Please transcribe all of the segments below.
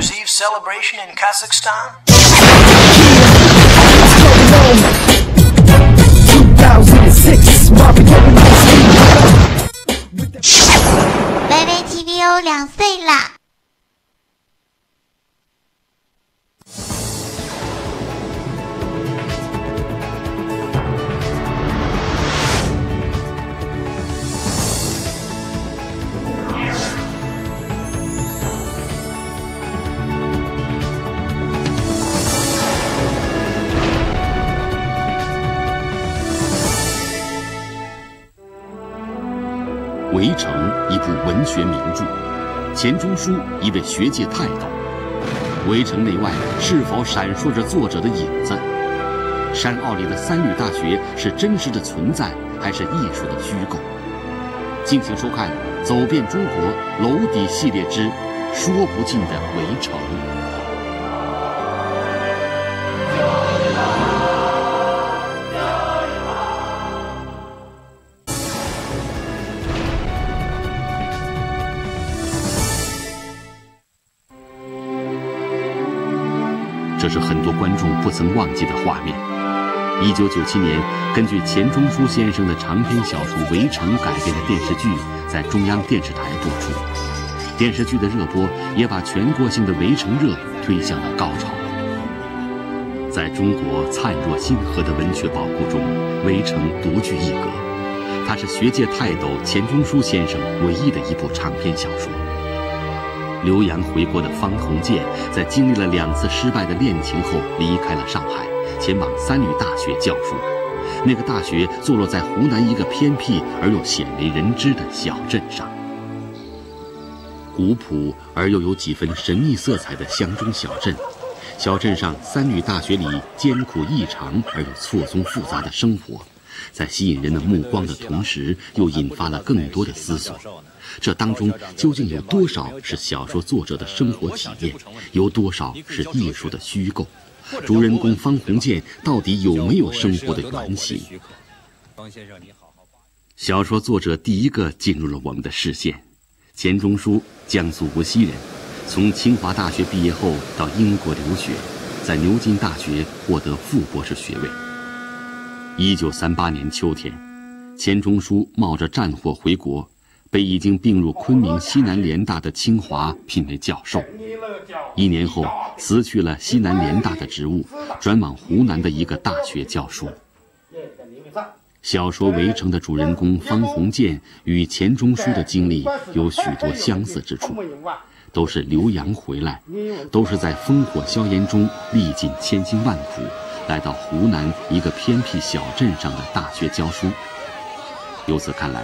Year's Eve celebration in Kazakhstan? 2006 Marvin Gaye 微微 TVO 两岁啦！《 围城》一部文学名著，钱钟书一位学界泰斗，《围城》内外是否闪烁着作者的影子？山坳里的三旅大学是真实的存在，还是艺术的虚构？敬请收看《走遍中国楼底系列之说不尽的围城》。是很多观众不曾忘记的画面。一九九七年，根据钱钟书先生的长篇小说《围城》改编的电视剧在中央电视台播出。电视剧的热播也把全国性的围城热推向了高潮。在中国灿若星河的文学宝库中，《围城》独具一格。它是学界泰斗钱钟书先生唯一的一部长篇小说。留洋回国的方鸿渐，在经历了两次失败的恋情后，离开了上海，前往三女大学教书。那个大学坐落在湖南一个偏僻而又鲜为人知的小镇上。古朴而又有几分神秘色彩的湘中小镇，小镇上三女大学里艰苦异常而又错综复杂的生活，在吸引人的目光的同时，又引发了更多的思索。这当中究竟有多少是小说作者的生活体验，有多少是艺术的虚构？主人公方鸿渐到底有没有生活的原型？方先生，你好小说作者第一个进入了我们的视线。钱钟书，江苏无锡人，从清华大学毕业后到英国留学，在牛津大学获得副博士学位。一九三八年秋天，钱钟书冒着战火回国。被已经并入昆明西南联大的清华聘为教授，一年后辞去了西南联大的职务，转往湖南的一个大学教书。小说《围城》的主人公方鸿渐与钱钟书的经历有许多相似之处，都是留洋回来，都是在烽火硝烟中历尽千辛万苦，来到湖南一个偏僻小镇上的大学教书。由此看来。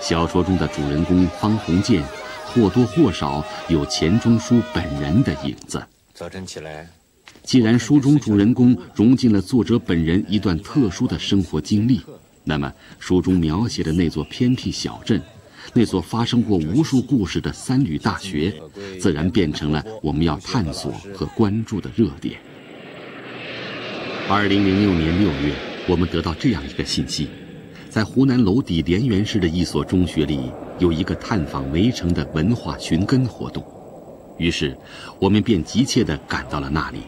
小说中的主人公方鸿渐，或多或少有钱钟书本人的影子。早晨起来，既然书中主人公融进了作者本人一段特殊的生活经历，那么书中描写的那座偏僻小镇，那所发生过无数故事的三旅大学，自然变成了我们要探索和关注的热点。二零零六年六月，我们得到这样一个信息。在湖南娄底涟源市的一所中学里，有一个探访围城的文化寻根活动，于是我们便急切地赶到了那里。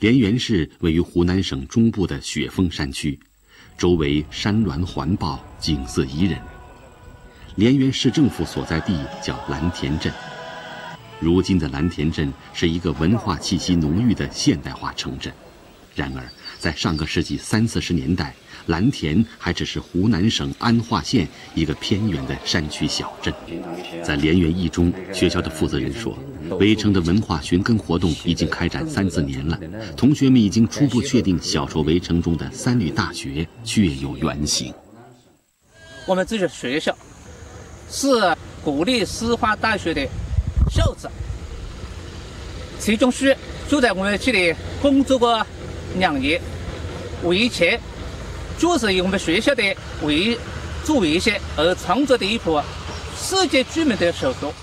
涟源市位于湖南省中部的雪峰山区，周围山峦环抱，景色宜人。涟源市政府所在地叫蓝田镇，如今的蓝田镇是一个文化气息浓郁的现代化城镇。然而，在上个世纪三四十年代，蓝田还只是湖南省安化县一个偏远的山区小镇。在涟源一中学校的负责人说：“围城的文化寻根活动已经开展三四年了，同学们已经初步确定小说《围城》中的三旅大学确有原型。我们这所学校是国立师范大学的校长，钱钟书就在我们这里工作过两年，我以前。”就是以我们学校的为做为一些而创作的一部世界著名的小说。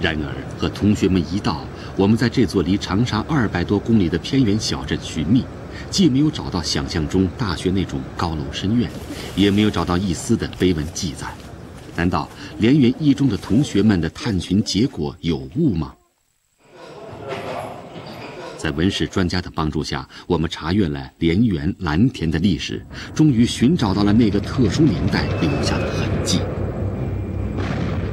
然而，和同学们一道，我们在这座离长沙二百多公里的偏远小镇寻觅，既没有找到想象中大学那种高楼深院，也没有找到一丝的碑文记载。难道莲园一中的同学们的探寻结果有误吗？在文史专家的帮助下，我们查阅了莲园蓝田的历史，终于寻找到了那个特殊年代留下的痕迹。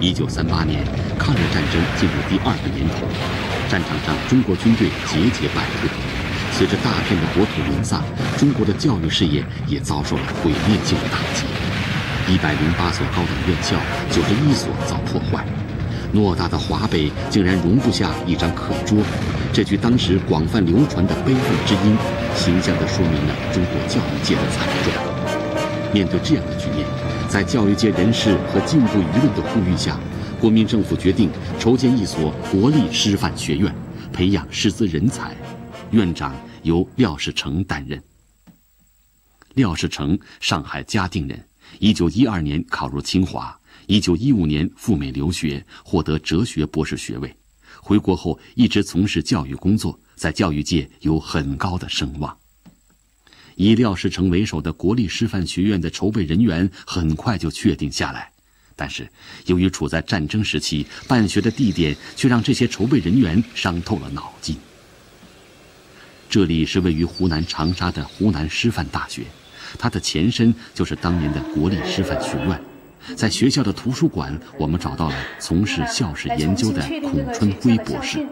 一九三八年，抗日战争进入第二个年头，战场上中国军队节节败退，随着大片的国土沦丧，中国的教育事业也遭受了毁灭性的打击。一百零八所高等院校，九十一所遭破坏。偌大的华北竟然容不下一张课桌，这句当时广泛流传的悲愤之音，形象地说明了中国教育界的惨状。面对这样的局面，在教育界人士和进步舆论的呼吁下，国民政府决定筹建一所国立师范学院，培养师资人才，院长由廖世成担任。廖世成，上海嘉定人，一九一二年考入清华。一九一五年赴美留学，获得哲学博士学位。回国后一直从事教育工作，在教育界有很高的声望。以廖世成为首的国立师范学院的筹备人员很快就确定下来，但是由于处在战争时期，办学的地点却让这些筹备人员伤透了脑筋。这里是位于湖南长沙的湖南师范大学，它的前身就是当年的国立师范学院。在学校的图书馆，我们找到了从事校史研究的孔春辉博士。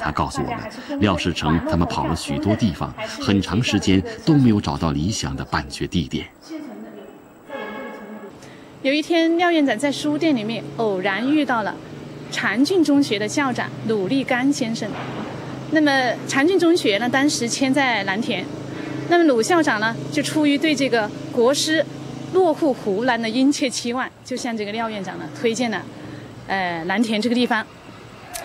他告诉我们，廖世成他们跑了许多地方，很长时间都没有找到理想的办学地点。有一天，廖院长在书店里面偶然遇到了长郡中学的校长鲁立刚先生。那么，长郡中学呢，当时迁在蓝田。那么，鲁校长呢，就出于对这个国师。落户湖南的殷切期望，就向这个廖院长呢推荐了，呃蓝田这个地方。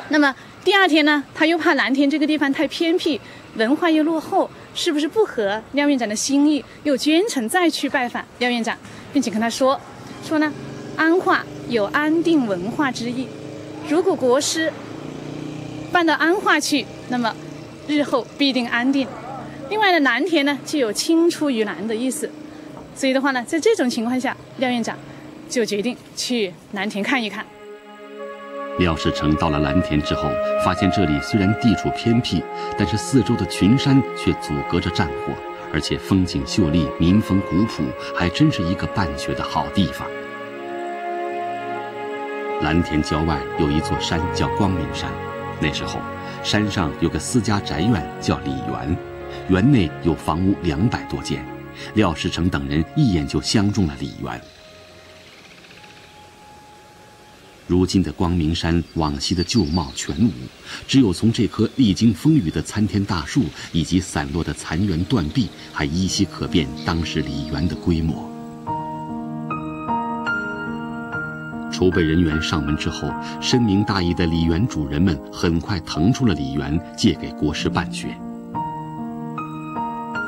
那么第二天呢，他又怕蓝田这个地方太偏僻，文化又落后，是不是不合廖院长的心意？又专程再去拜访廖院长，并且跟他说，说呢，安化有安定文化之意，如果国师搬到安化去，那么日后必定安定。另外呢，蓝田呢就有青出于蓝的意思。所以的话呢，在这种情况下，廖院长就决定去蓝田看一看。廖世成到了蓝田之后，发现这里虽然地处偏僻，但是四周的群山却阻隔着战火，而且风景秀丽，民风古朴，还真是一个办学的好地方。蓝田郊外有一座山叫光明山，那时候山上有个私家宅院叫李园，园内有房屋两百多间。廖世成等人一眼就相中了李园。如今的光明山，往昔的旧貌全无，只有从这棵历经风雨的参天大树以及散落的残垣断壁，还依稀可辨当时李园的规模。筹备人员上门之后，深明大义的李园主人们很快腾出了李园，借给国师办学。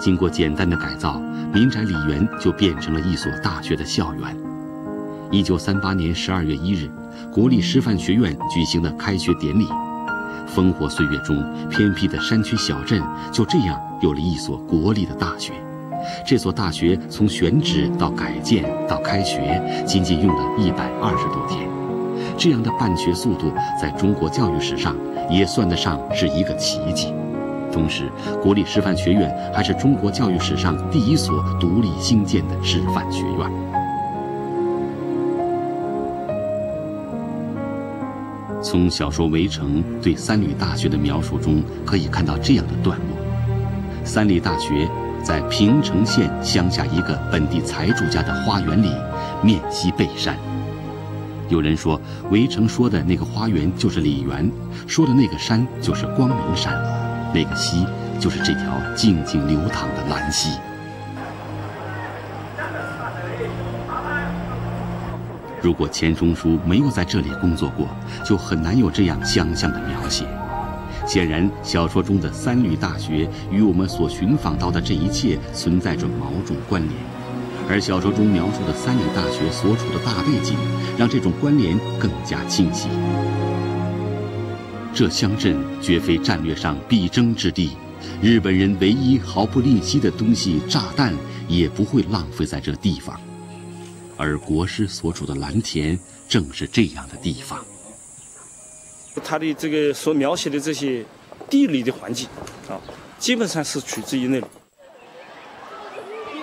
经过简单的改造。民宅李园就变成了一所大学的校园。一九三八年十二月一日，国立师范学院举行了开学典礼。烽火岁月中，偏僻的山区小镇就这样有了一所国立的大学。这所大学从选址到改建到开学，仅仅用了一百二十多天。这样的办学速度，在中国教育史上也算得上是一个奇迹。同时，国立师范学院还是中国教育史上第一所独立兴建的师范学院。从小说《围城》对三闾大学的描述中，可以看到这样的段落：三闾大学在平城县乡下一个本地财主家的花园里，面西背山。有人说，《围城》说的那个花园就是李园，说的那个山就是光明山。那个溪就是这条静静流淌的蓝溪。如果钱钟书没有在这里工作过，就很难有这样相像的描写。显然，小说中的三闾大学与我们所寻访到的这一切存在着某种关联，而小说中描述的三闾大学所处的大背景，让这种关联更加清晰。这乡镇绝非战略上必争之地，日本人唯一毫不吝惜的东西——炸弹，也不会浪费在这地方。而国师所处的蓝田正是这样的地方。他的这个所描写的这些地理的环境啊，基本上是取自于那里。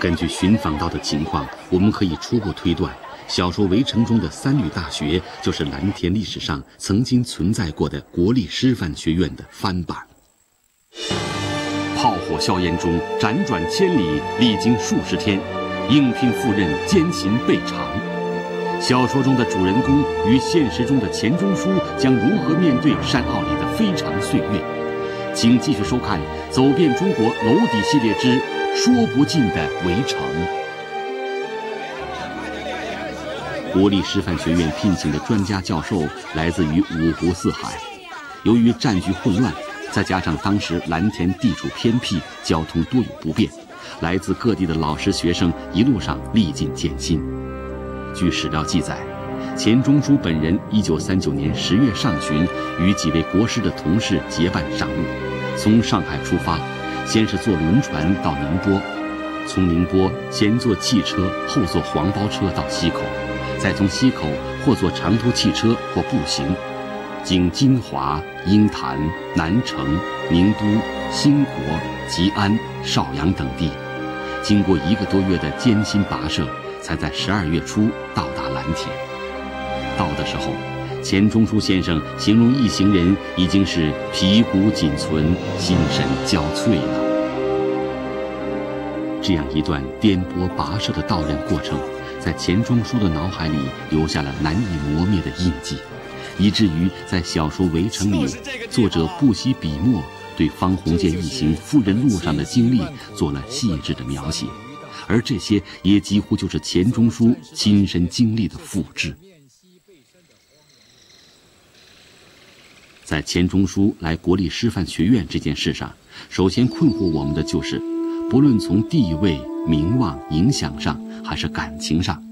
根据寻访到的情况，我们可以初步推断，小说《围城》中的三旅大学就是蓝田历史上曾经存在过的国立师范学院的翻版。炮火硝烟中辗转千里，历经数十天，应聘赴任艰辛备尝。小说中的主人公与现实中的钱钟书将如何面对山坳里的非常岁月？请继续收看《走遍中国楼底系列之说不尽的围城》。国立师范学院聘请的专家教授来自于五湖四海，由于战局混乱。再加上当时蓝田地处偏僻，交通多有不便，来自各地的老师学生一路上历尽艰辛。据史料记载，钱钟书本人1939年10月上旬，与几位国师的同事结伴上路，从上海出发，先是坐轮船到宁波，从宁波先坐汽车，后坐黄包车到溪口，再从溪口或坐长途汽车或步行。经金华、鹰潭、南城、宁都、兴国、吉安、邵阳等地，经过一个多月的艰辛跋涉，才在十二月初到达蓝田。到的时候，钱钟书先生形容一行人已经是皮骨仅存，心神交瘁了。这样一段颠簸跋涉的道人过程，在钱钟书的脑海里留下了难以磨灭的印记。以至于在小说《围城》里，作者不惜笔墨，对方鸿渐一行赴任路上的经历做了细致的描写，而这些也几乎就是钱钟书亲身经历的复制。在钱钟书来国立师范学院这件事上，首先困惑我们的就是，不论从地位、名望、影响上，还是感情上。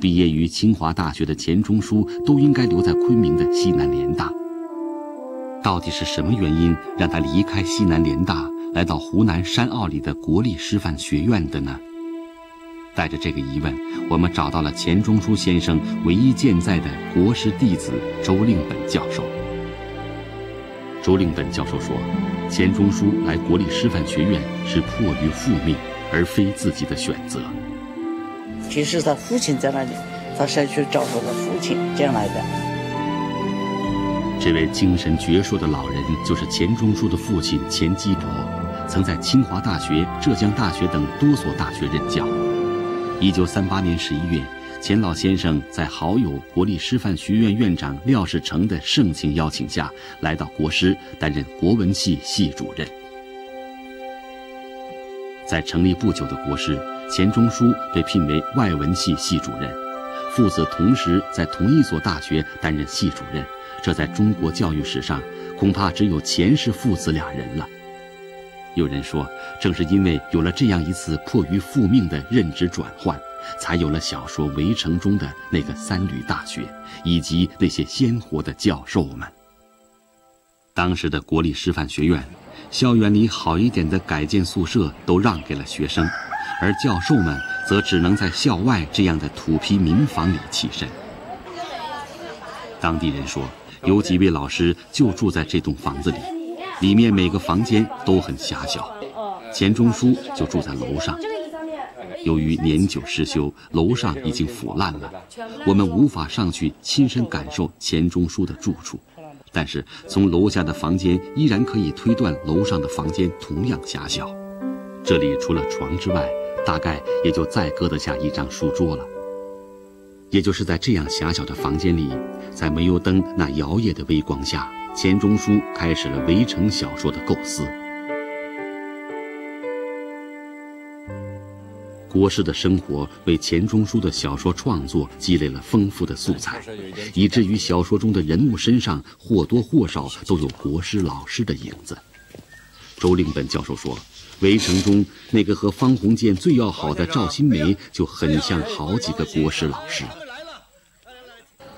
毕业于清华大学的钱钟书都应该留在昆明的西南联大。到底是什么原因让他离开西南联大，来到湖南山坳里的国立师范学院的呢？带着这个疑问，我们找到了钱钟书先生唯一健在的国师弟子周令本教授。周令本教授说，钱钟书来国立师范学院是迫于父命，而非自己的选择。其实他父亲在那里，他是去找他的父亲这样来的。这位精神矍铄的老人就是钱钟书的父亲钱基博，曾在清华大学、浙江大学等多所大学任教。一九三八年十一月，钱老先生在好友国立师范学院院长廖世成的盛情邀请下，来到国师担任国文系系主任。在成立不久的国师。钱钟书被聘为外文系系主任，父子同时在同一所大学担任系主任，这在中国教育史上恐怕只有钱氏父子俩人了。有人说，正是因为有了这样一次迫于父命的任职转换，才有了小说《围城》中的那个三旅大学，以及那些鲜活的教授们。当时的国立师范学院，校园里好一点的改建宿舍都让给了学生。而教授们则只能在校外这样的土坯民房里栖身。当地人说，有几位老师就住在这栋房子里，里面每个房间都很狭小。钱钟书就住在楼上。由于年久失修，楼上已经腐烂了，我们无法上去亲身感受钱钟书的住处。但是从楼下的房间依然可以推断，楼上的房间同样狭小。这里除了床之外，大概也就再搁得下一张书桌了。也就是在这样狭小的房间里，在煤油灯那摇曳的微光下，钱钟书开始了围城小说的构思。国师的生活为钱钟书的小说创作积累了丰富的素材，以至于小说中的人物身上或多或少都有国师老师的影子。周令本教授说。围城中那个和方鸿渐最要好的赵新梅，就很像好几个国师老师，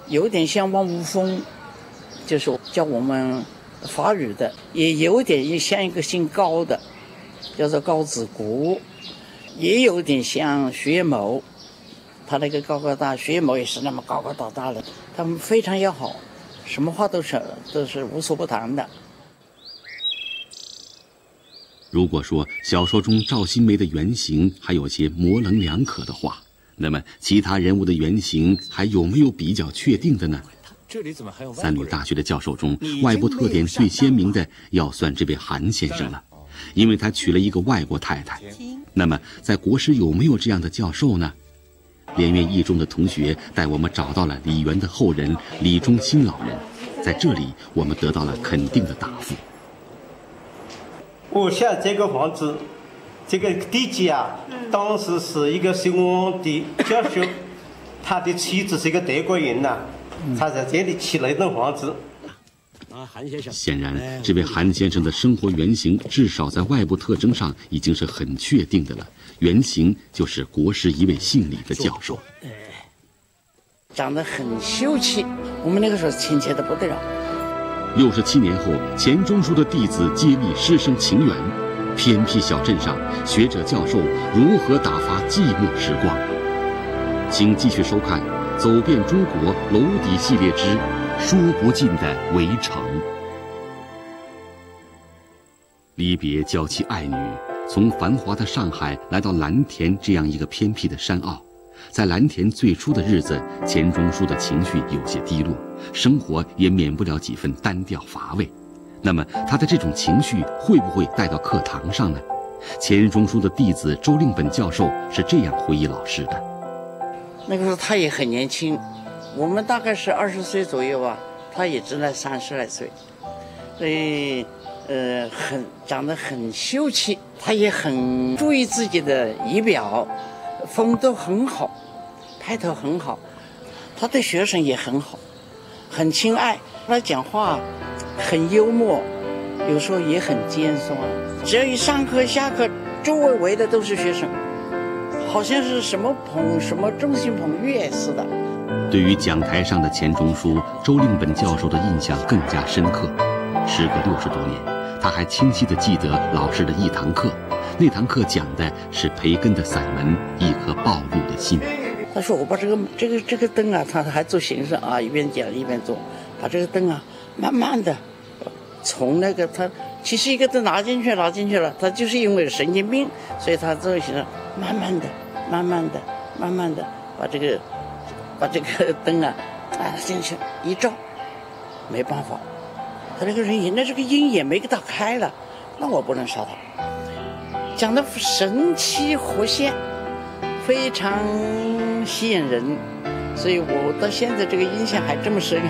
有点像汪无峰，就是教我们法语的，也有点像一个姓高的，叫做高子国，也有点像薛某，他那个高高大薛某也是那么高高大大的，他们非常要好，什么话都是都是无所不谈的。如果说小说中赵新梅的原型还有些模棱两可的话，那么其他人物的原型还有没有比较确定的呢？三旅大学的教授中，外部特点最鲜明的要算这位韩先生了，因为他娶了一个外国太太。那么在国师有没有这样的教授呢？连院一中的同学带我们找到了李渊的后人李忠新老人，在这里我们得到了肯定的答复。我想这个房子，这个地基啊，当时是一个修王的教授，他的妻子是一个德国人呐，他在这里起了一栋房子。啊，韩先生。显然，这位韩先生的生活原型，至少在外部特征上已经是很确定的了。原型就是国师一位姓李的教授。长得很秀气，我们那个时候亲切的不得了。六十七年后，钱钟书的弟子揭秘师生情缘，偏僻小镇上，学者教授如何打发寂寞时光？请继续收看《走遍中国楼底系列之说不尽的围城》。离别娇妻爱女，从繁华的上海来到蓝田这样一个偏僻的山坳。在蓝田最初的日子，钱钟书的情绪有些低落，生活也免不了几分单调乏味。那么，他的这种情绪会不会带到课堂上呢？钱钟书的弟子周令本教授是这样回忆老师的：那个时候他也很年轻，我们大概是二十岁左右吧，他也只来三十来岁，所以，呃，很长得很秀气，他也很注意自己的仪表，风度很好。派头很好，他对学生也很好，很亲爱。他讲话很幽默，有时候也很尖酸。只要一上课下课，周围围的都是学生，好像是什么捧什么众星捧月似的。对于讲台上的钱钟书，周令本教授的印象更加深刻。时隔六十多年，他还清晰地记得老师的一堂课，那堂课讲的是培根的散文《一颗暴露的心》。他说：“我把这个这个这个灯啊，他还做形式啊，一边讲一边做，把这个灯啊，慢慢的从那个他其实一个灯拿进去拿进去了，他就是因为神经病，所以他做形式慢慢的、慢慢的、慢慢的把这个把这个灯啊啊进去一照，没办法，他那个人引那这个鹰也没给他开了，那我不能杀他，讲的神气活现。”非常吸引人，所以我到现在这个印象还这么深。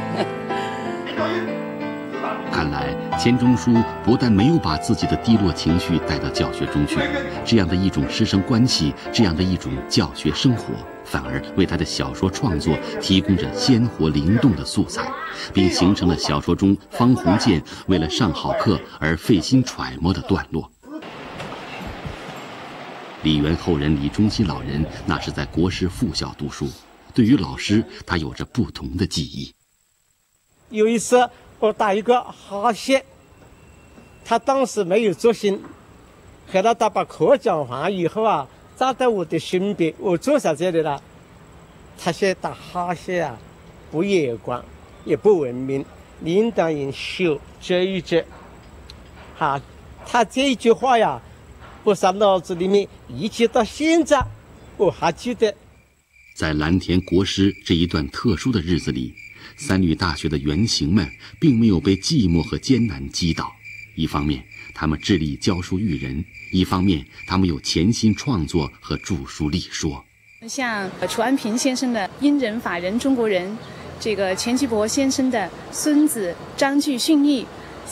看来钱钟书不但没有把自己的低落情绪带到教学中去，这样的一种师生关系，这样的一种教学生活，反而为他的小说创作提供着鲜活灵动的素材，并形成了小说中方鸿渐为了上好课而费心揣摩的段落。李渊后人李忠熙老人，那是在国师附校读书。对于老师，他有着不同的记忆。有一次，我打一个哈欠，他当时没有做心。后来他把课讲完以后啊，站在我的身边，我坐在这里了。他说打哈欠啊，不眼光，也不文明，领导人修这一遮。哈，他这一句话呀。我在脑子里面一直到现在，我还记得。在蓝田国师这一段特殊的日子里，三女大学的原型们并没有被寂寞和艰难击倒。一方面，他们致力教书育人；一方面，他们有潜心创作和著书立说。像楚安平先生的《英人法人中国人》，这个钱基博先生的《孙子章句训义》，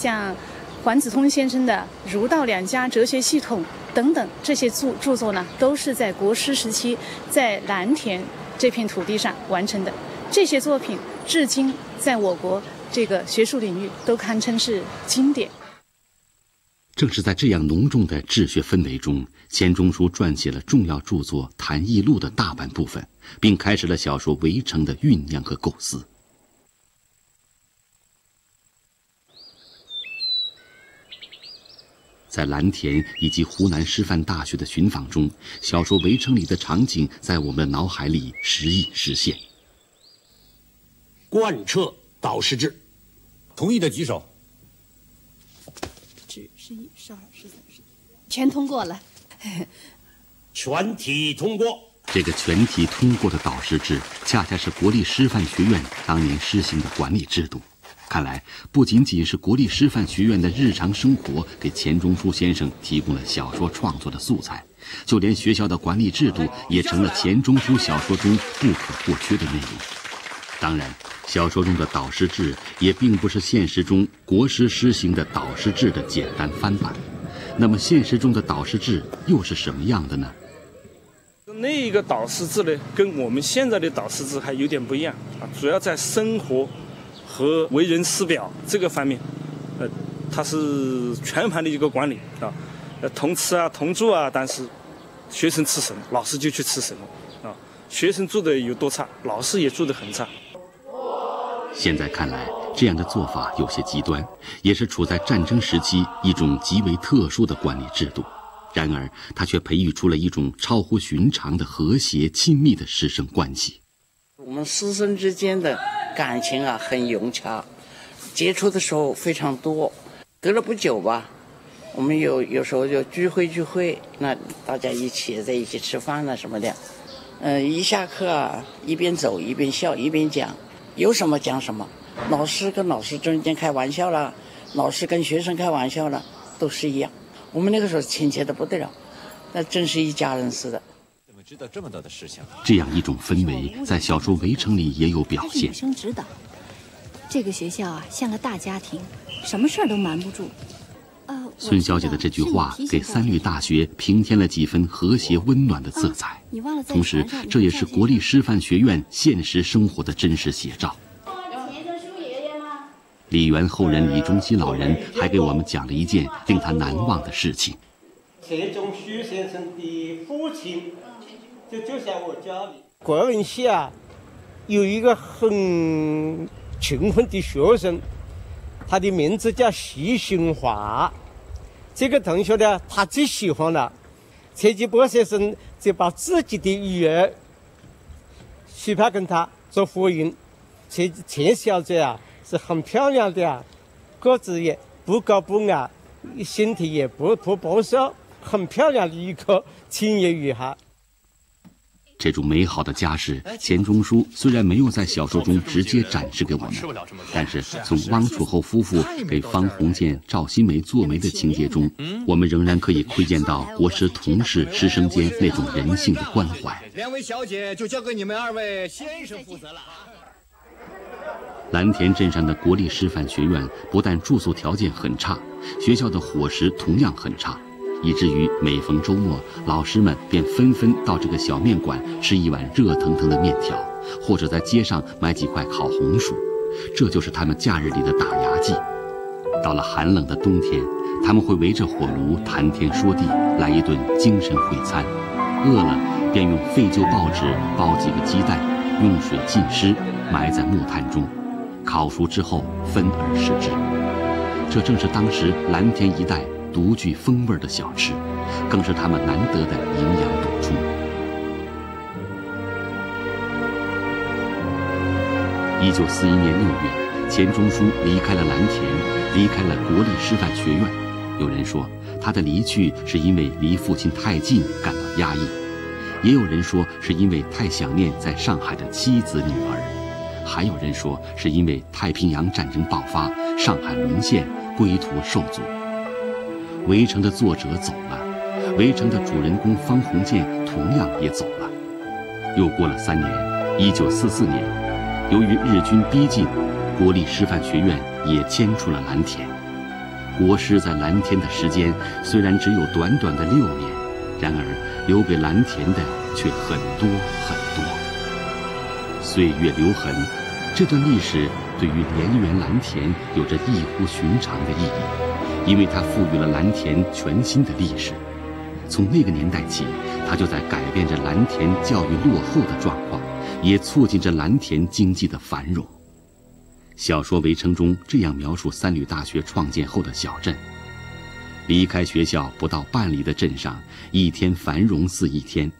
像黄子通先生的《儒道两家哲学系统》。等等，这些著著作呢，都是在国师时期在蓝田这片土地上完成的。这些作品至今在我国这个学术领域都堪称是经典。正是在这样浓重的治学氛围中，钱钟书撰写了重要著作《谈艺录》的大半部分，并开始了小说《围城》的酝酿和构思。在蓝田以及湖南师范大学的寻访中，小说《围城》里的场景在我们的脑海里时隐时现。贯彻导师制，同意的举手。十、十一、十二、十三、十四，全通过了，全体通过。这个全体通过的导师制，恰恰是国立师范学院当年施行的管理制度。看来，不仅仅是国立师范学院的日常生活给钱钟书先生提供了小说创作的素材，就连学校的管理制度也成了钱钟书小说中不可或缺的内容。当然，小说中的导师制也并不是现实中国师施行的导师制的简单翻版。那么，现实中的导师制又是什么样的呢？那一个导师制呢，跟我们现在的导师制还有点不一样啊，主要在生活。和为人师表这个方面，呃，他是全盘的一个管理啊，呃，同吃啊，同住啊，但是学生吃什么，老师就去吃什么啊，学生住的有多差，老师也住的很差。现在看来，这样的做法有些极端，也是处在战争时期一种极为特殊的管理制度。然而，他却培育出了一种超乎寻常的和谐亲密的师生关系。我们师生之间的。感情啊很融洽，接触的时候非常多。隔了不久吧，我们有有时候就聚会聚会，那大家一起在一起吃饭了什么的。嗯，一下课啊，一边走一边笑一边讲，有什么讲什么。老师跟老师中间开玩笑了，老师跟学生开玩笑了，都是一样。我们那个时候亲切的不得了，那真是一家人似的。知道这么多的事情，这样一种氛围在小说《围城》里也有表现。女生指导，这个学校啊像个大家庭，什么事儿都瞒不住。呃，孙小姐的这句话给三律大学平添了几分和谐温暖的色彩。同时，这也是国立师范学院现实生活的真实写照。李元后人李中熙老人还给我们讲了一件令他难忘的事情。钱钟书先生的父亲。就就在我家里，国文系啊，有一个很勤奋的学生，他的名字叫徐新华。这个同学呢，他最喜欢了，陈吉波先生就把自己的女儿许配跟他做夫人。钱钱小姐啊，是很漂亮的啊，个子也不高不矮，身体也不不保守，很漂亮的一个青年女孩。这种美好的家世，钱钟书虽然没有在小说中直接展示给我们，但是从汪楚厚夫妇给方鸿渐、赵新梅做媒的情节中，我们仍然可以窥见到国师同事师生间那种人性的关怀。两位小姐就交给你们二位先生负责了。蓝田镇上的国立师范学院不但住宿条件很差，学校的伙食同样很差。以至于每逢周末，老师们便纷纷到这个小面馆吃一碗热腾腾的面条，或者在街上买几块烤红薯，这就是他们假日里的打牙祭。到了寒冷的冬天，他们会围着火炉谈天说地，来一顿精神会餐。饿了，便用废旧报纸包几个鸡蛋，用水浸湿，埋在木炭中，烤熟之后分而食之。这正是当时蓝田一带。独具风味的小吃，更是他们难得的营养补充。一九四一年六月，钱钟书离开了蓝田，离开了国立师范学院。有人说，他的离去是因为离父亲太近感到压抑；也有人说，是因为太想念在上海的妻子女儿；还有人说，是因为太平洋战争爆发，上海沦陷，归途受阻。《围城》的作者走了，《围城》的主人公方鸿渐同样也走了。又过了三年，一九四四年，由于日军逼近，国立师范学院也迁出了蓝田。国师在蓝田的时间虽然只有短短的六年，然而留给蓝田的却很多很多。岁月留痕，这段历史对于连元蓝田有着异乎寻常的意义。因为它赋予了蓝田全新的历史，从那个年代起，它就在改变着蓝田教育落后的状况，也促进着蓝田经济的繁荣。小说《围城》中这样描述三旅大学创建后的小镇：离开学校不到半里的镇上，一天繁荣似一天，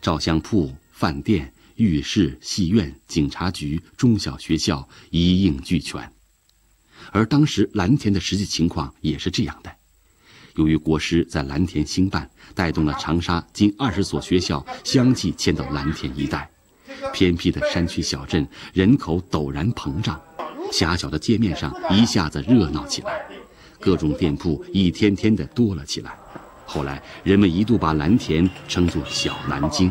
照相铺、饭店、浴室、戏院、警察局、中小学校一应俱全。而当时蓝田的实际情况也是这样的。由于国师在蓝田兴办，带动了长沙近二十所学校相继迁到蓝田一带，偏僻的山区小镇人口陡然膨胀，狭小的街面上一下子热闹起来，各种店铺一天天的多了起来。后来人们一度把蓝田称作“小南京”。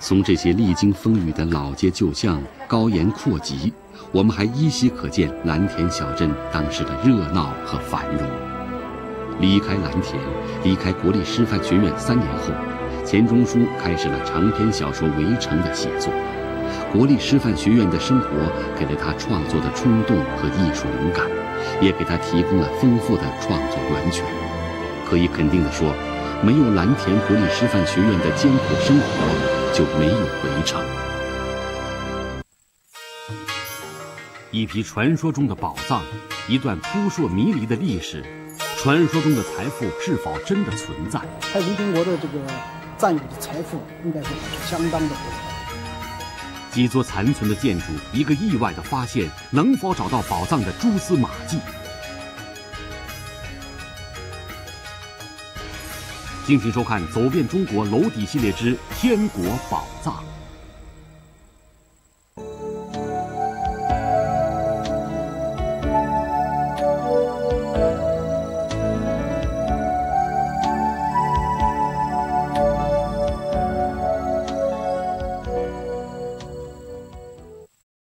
从这些历经风雨的老街旧巷高檐阔脊，我们还依稀可见蓝田小镇当时的热闹和繁荣。离开蓝田，离开国立师范学院三年后，钱钟书开始了长篇小说《围城》的写作。国立师范学院的生活给了他创作的冲动和艺术灵感，也给他提供了丰富的创作源泉。可以肯定地说，没有蓝田国立师范学院的艰苦生活，就没有围城。一批传说中的宝藏，一段扑朔迷离的历史。传说中的财富是否真的存在？太平天国的这个占有的财富，应该说是相当的多。几座残存的建筑，一个意外的发现，能否找到宝藏的蛛丝马迹？敬请收看《走遍中国楼底系列之天国宝藏》。